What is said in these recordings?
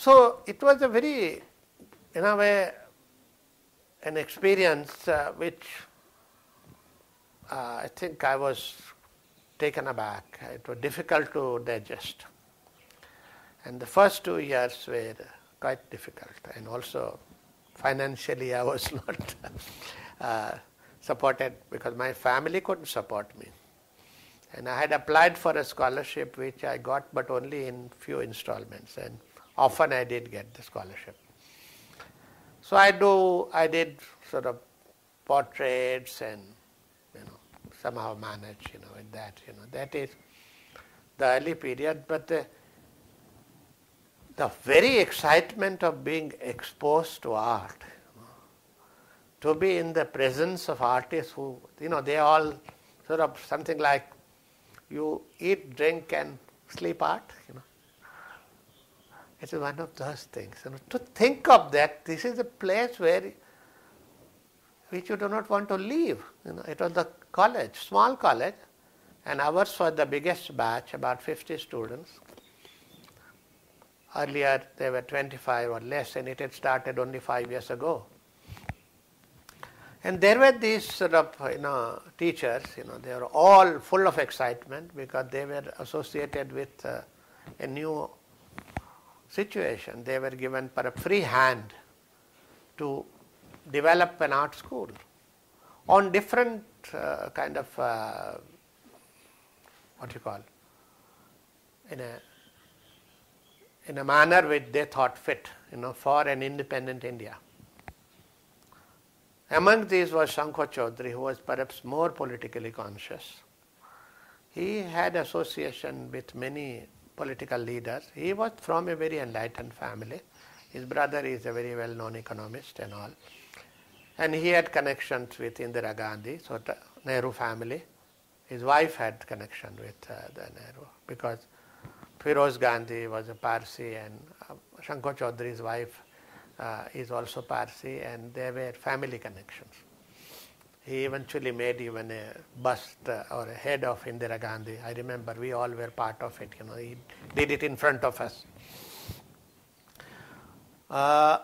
So it was a very, in a way, an experience uh, which uh, I think I was taken aback. It was difficult to digest. And the first two years were quite difficult, and also financially I was not uh, supported because my family couldn't support me. And I had applied for a scholarship which I got, but only in few installments, and often I did get the scholarship. So I do, I did sort of portraits and you know somehow manage you know with that you know that is the early period, but the the very excitement of being exposed to art, you know, to be in the presence of artists who you know they all sort of something like you eat, drink, and sleep art, you know. It is one of those things. Know, to think of that, this is a place where which you do not want to leave. You know, it was the college, small college, and ours was the biggest batch, about 50 students. Earlier there were 25 or less, and it had started only five years ago. And there were these sort of you know teachers, you know, they were all full of excitement because they were associated with uh, a new situation. They were given for a free hand to develop an art school on different uh, kind of uh, what you call in a in a manner which they thought fit, you know, for an independent India. Among these was Shankho Chaudhary, who was perhaps more politically conscious. He had association with many political leaders. He was from a very enlightened family. His brother is a very well-known economist and all. And he had connections with Indira Gandhi, so the Nehru family. His wife had connection with uh, the Nehru because Firoz Gandhi was a Parsi and uh, Shankho Chaudhary's wife uh, is also Parsi and there were family connections. He eventually made even a bust uh, or a head of Indira Gandhi. I remember we all were part of it. You know, he did it in front of us. Uh,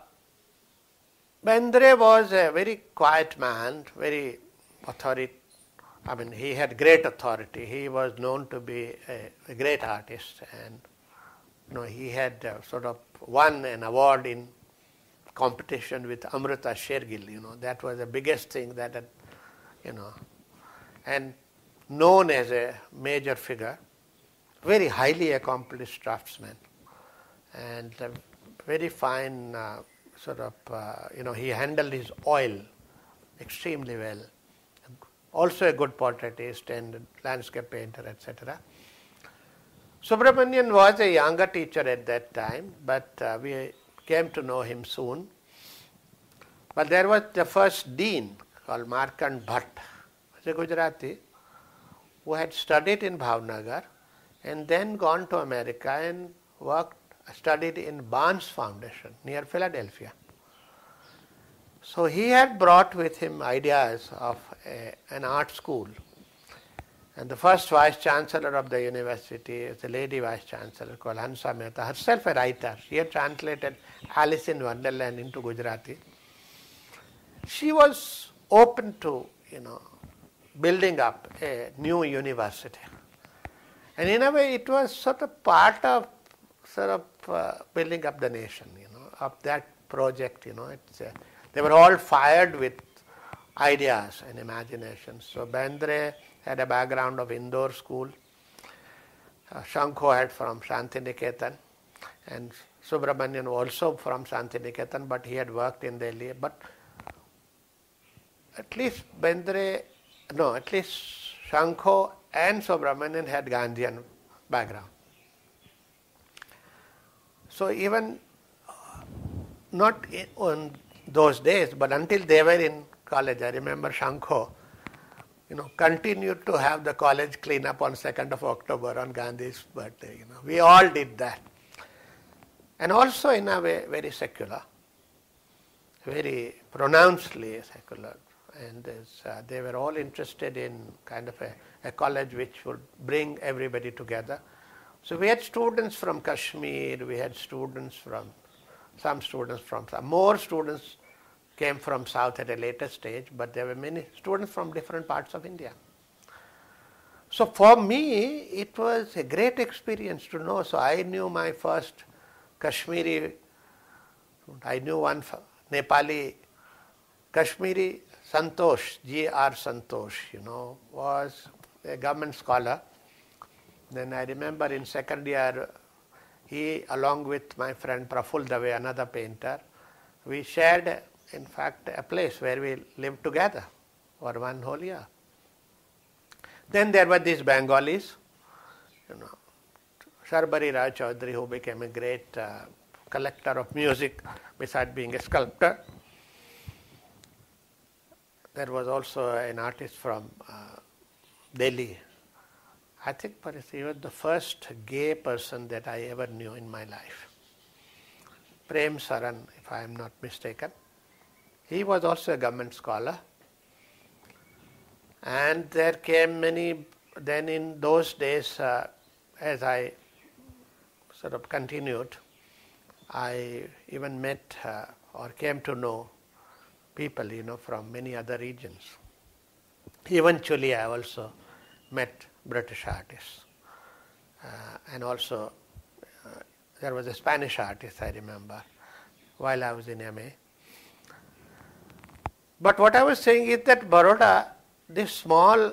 Bendre was a very quiet man, very authority. I mean, he had great authority. He was known to be a, a great artist, and you know, he had uh, sort of won an award in competition with Amrita Sher-Gil. You know, that was the biggest thing that had, you know, and known as a major figure, very highly accomplished draftsman, and a very fine uh, sort of, uh, you know, he handled his oil extremely well. Also a good portraitist and landscape painter, etc. Subramanyan was a younger teacher at that time, but uh, we came to know him soon. But there was the first dean called Markand Bhatt, a Gujarati, who had studied in Bhavnagar and then gone to America and worked, studied in Barnes Foundation near Philadelphia. So he had brought with him ideas of a, an art school. And the first vice chancellor of the university is a lady vice chancellor called Hansa Mehta, herself a writer. She had translated Alice in Wonderland into Gujarati. She was open to, you know, building up a new university. And in a way, it was sort of part of sort of uh, building up the nation, you know, of that project, you know. It's, uh, they were all fired with ideas and imaginations. So Bendre had a background of Indore school. Uh, Shankho had from Shantiniketan and Subramanyan also from Shantiniketan, but he had worked in Delhi. But at least Bendre, no, at least Shankho and Subramanyan had Gandhian background. So even uh, not on those days, but until they were in college, I remember Shankho, you know, continued to have the college clean up on 2nd of October on Gandhi's birthday. You know, we all did that, and also in a way very secular, very pronouncedly secular, and uh, they were all interested in kind of a, a college which would bring everybody together. So we had students from Kashmir, we had students from some students from some, more students came from south at a later stage, but there were many students from different parts of India. So for me, it was a great experience to know. So I knew my first Kashmiri, I knew one Nepali Kashmiri Santosh, G.R. Santosh, you know, was a government scholar. Then I remember in second year, he, along with my friend Praful Dave, another painter, we shared, in fact, a place where we lived together for one whole year. Then there were these Bengalis, you know, Sharbari Rai Chaudhary, who became a great uh, collector of music besides being a sculptor. There was also an artist from uh, Delhi. I think he was the first gay person that I ever knew in my life. Prem Saran, if I am not mistaken. He was also a government scholar. And there came many, then in those days, uh, as I sort of continued, I even met uh, or came to know people, you know, from many other regions. Eventually, I also met British artists, uh, and also uh, there was a Spanish artist I remember while I was in MA. But what I was saying is that Baroda, this small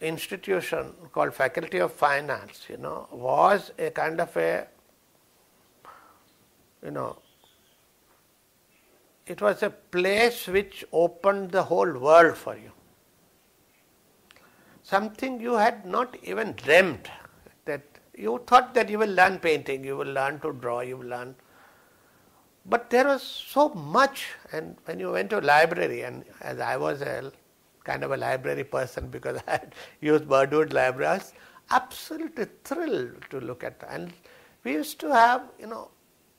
institution called Faculty of Fine Arts, you know, was a kind of a, you know, it was a place which opened the whole world for you. Something you had not even dreamt that you thought that you will learn painting, you will learn to draw, you will learn. But there was so much, and when you went to library, and as I was a kind of a library person because I had used Birdwood libraries, absolutely thrilled to look at. And we used to have, you know,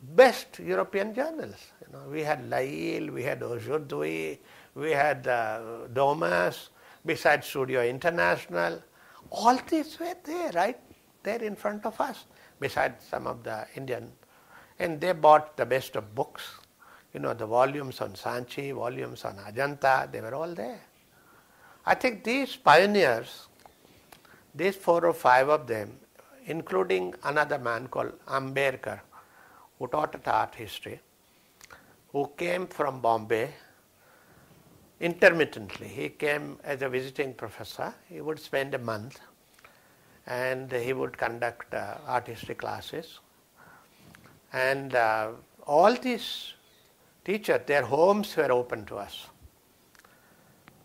best European journals. You know, we had L'Oeil, we had Aujourd'hui, we had uh, besides Studio International. All these were there, right there in front of us, besides some of the Indian. And they bought the best of books, you know, the volumes on Sanchi, volumes on Ajanta, they were all there. I think these pioneers, these four or five of them, including another man called Ambedkar, who taught at art history, who came from Bombay intermittently. He came as a visiting professor. He would spend a month and he would conduct uh, art history classes. And uh, all these teachers, their homes were open to us.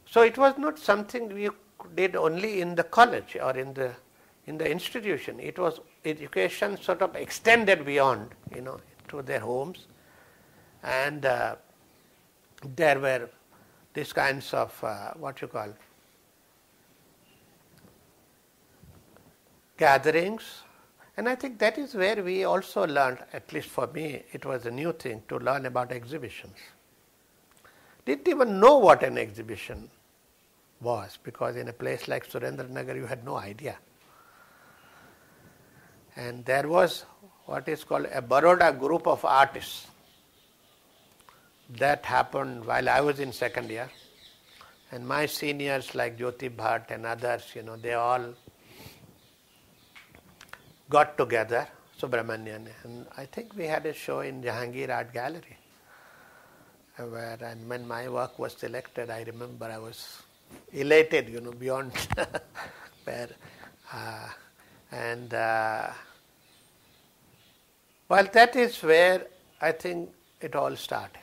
So it was not something we did only in the college or in the in the institution. It was education sort of extended beyond, you know, to their homes, and uh, there were these kinds of uh, what you call gatherings. And I think that is where we also learned, at least for me, it was a new thing to learn about exhibitions. Didn't even know what an exhibition was because in a place like Surendranagar you had no idea. And there was what is called a Baroda group of artists. That happened while I was in second year. And my seniors like Jyoti Bhatt and others, you know, they all got together, Subramanyan, and I think we had a show in Jahangir Art Gallery. Where, and when my work was selected, I remember I was elated, you know, beyond where, uh, and uh, well, that is where I think it all started.